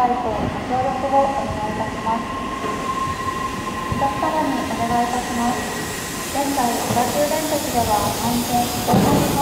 解放ご協力をお願いいたします。一つさらにお願いいたします現在小田急電鉄では安全・防犯